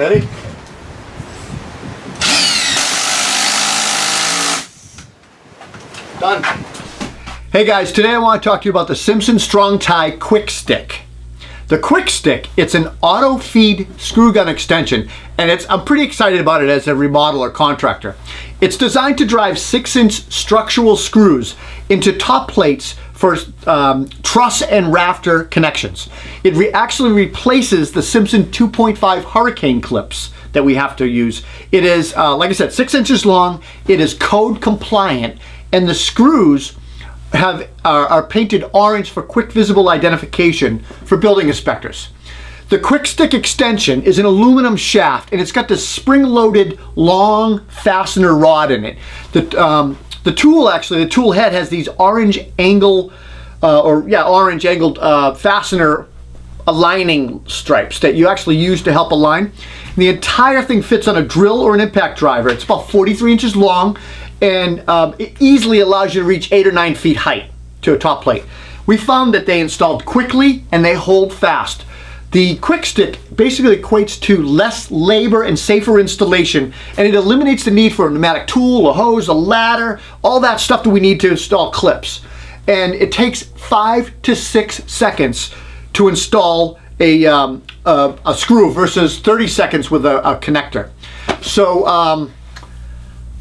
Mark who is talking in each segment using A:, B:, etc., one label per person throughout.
A: Ready? Done. Hey guys, today I want to talk to you about the Simpson Strong Tie Quik Stik. The Quik Stik, it's an auto feed screw gun extension and it's I'm pretty excited about it as a remodeler contractor. It's designed to drive six inch structural screws into top plates for um, truss and rafter connections. It re actually replaces the Simpson 2.5 Hurricane clips that we have to use. It is, uh, like I said, six inches long. It is code compliant and the screws have are, painted orange for quick visible identification for building inspectors. The Quik Stik extension is an aluminum shaft and it's got this spring-loaded long fastener rod in it. The, um, the tool actually, the tool head has these orange angle, uh, or yeah, orange angled uh, fastener aligning stripes that you actually use to help align. the entire thing fits on a drill or an impact driver. It's about 43 inches long and um, it easily allows you to reach eight or nine feet height to a top plate. We found that they installed quickly and they hold fast. The Quik Stik basically equates to less labor and safer installation and it eliminates the need for a pneumatic tool, a hose, a ladder, all that stuff that we need to install clips. And it takes five to six seconds to install a, um, a, a, screw versus 30 seconds with a, a connector. So um,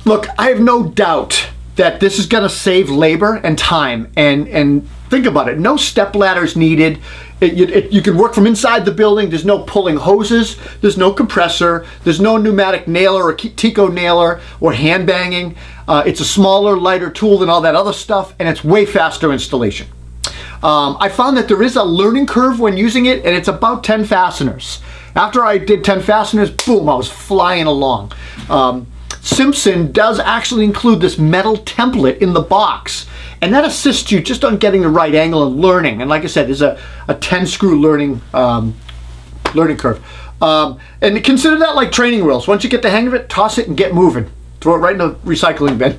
A: Look, I have no doubt that this is going to save labor and time and and think about it. No step ladders needed. It, it, you can work from inside the building. There's no pulling hoses. There's no compressor. There's no pneumatic nailer or tico nailer or hand banging. Uh, it's a smaller lighter tool than all that other stuff and it's way faster installation um, I found that there is a learning curve when using it and it's about 10 fasteners after I did 10 fasteners boom I was flying along um, Simpson does actually include this metal template in the box and that assists you just on getting the right angle and learning. And like I said, there's a, a 10 screw learning, um, learning curve. Um, and consider that like training wheels. Once you get the hang of it, toss it and get moving. Throw it right in the recycling bin.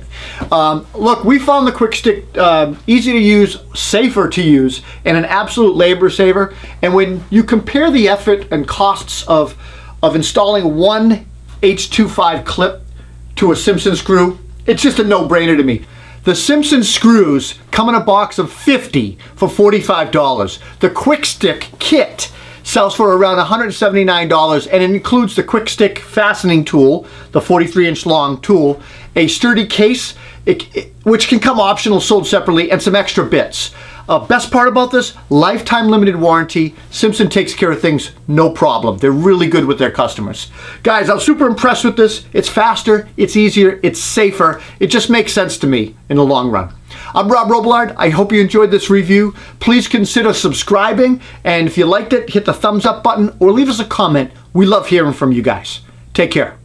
A: Um, look, we found the Quik Stik uh, easy to use, safer to use, and an absolute labor saver. And when you compare the effort and costs of, of installing one H25 clip to a Simpson screw, it's just a no-brainer to me. The Simpson screws come in a box of 50 for $45. The Quik Stik kit sells for around $179 and it includes the Quik Stik fastening tool, the 43 inch long tool, a sturdy case, it, it, which can come optional sold separately, and some extra bits. Uh, best part about this, lifetime limited warranty. Simpson takes care of things no problem. They're really good with their customers. Guys, I'm super impressed with this. It's faster, it's easier, it's safer. It just makes sense to me in the long run. I'm Rob Robillard. I hope you enjoyed this review. Please consider subscribing, and if you liked it, hit the thumbs up button or leave us a comment. We love hearing from you guys. Take care.